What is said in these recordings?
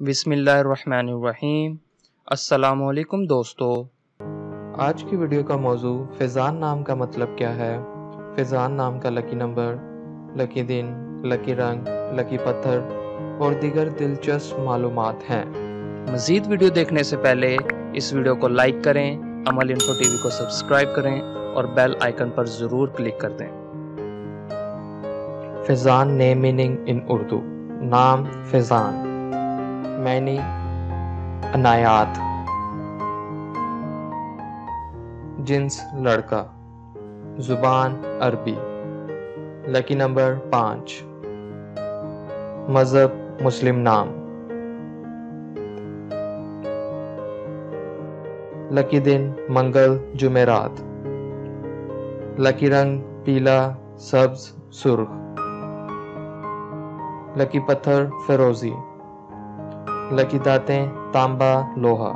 बिसमीम असलकुम दोस्तों। आज की वीडियो का मौजू फ़ैज़ान नाम का मतलब क्या है? फ़ैज़ान नाम का लकी नंबर, लकी दिन, लकी रंग, लकी पत्थर और दीगर दिलचस्प मालूम हैं। मज़ीद वीडियो देखने से पहले इस वीडियो को लाइक करें, अमल इन्फो टीवी को सब्सक्राइब करें और बेल आइकन पर ज़रूर क्लिक कर दें। Faizan name meaning in Urdu, नाम फ़ैज़ान। मैनी अनायात जिन्स लड़का, ज़ुबान अरबी, लकी नंबर पाँच, मज़हब मुस्लिम नाम। लकी दिन, मंगल जुमेरात। लकी रंग, पीला, सब्ज, सुर्ख। लकी पत्थर, फिरोजी। लकी दातें, तांबा, लोहा।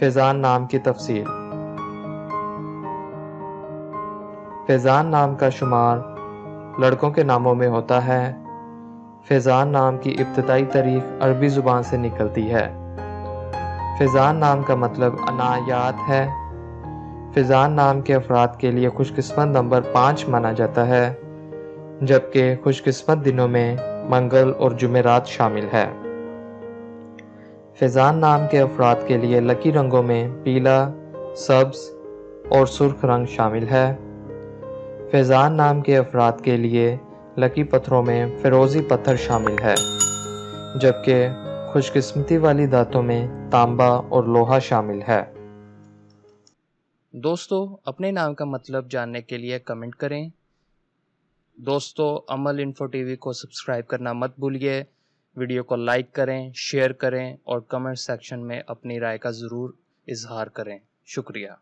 फैज़ान नाम की तफसील। फैज़ान नाम का शुमार लड़कों के नामों में होता है। फैज़ान नाम की इब्तदाई तारीख अरबी ज़ुबान से निकलती है। फैज़ान नाम का मतलब अनायात है। फैज़ान नाम के अफराद के लिए खुशकस्मत नंबर पाँच माना जाता है, जबकि खुशकस्मत दिनों में मंगल और जुमेरात शामिल है। फैज़ान नाम के अफराद के लिए लकी रंगों में पीला, सब्ज और सुर्ख रंग शामिल है। फैज़ान नाम के अफराद के लिए लकी पत्थरों में फिरोज़ी पत्थर शामिल है, जबकि खुशकिस्मती वाली दांतों में तांबा और लोहा शामिल है। दोस्तों, अपने नाम का मतलब जानने के लिए कमेंट करें। दोस्तों, अमल इन्फो टीवी को सब्सक्राइब करना मत भूलिए। वीडियो को लाइक करें, शेयर करें और कमेंट सेक्शन में अपनी राय का ज़रूर इजहार करें। शुक्रिया।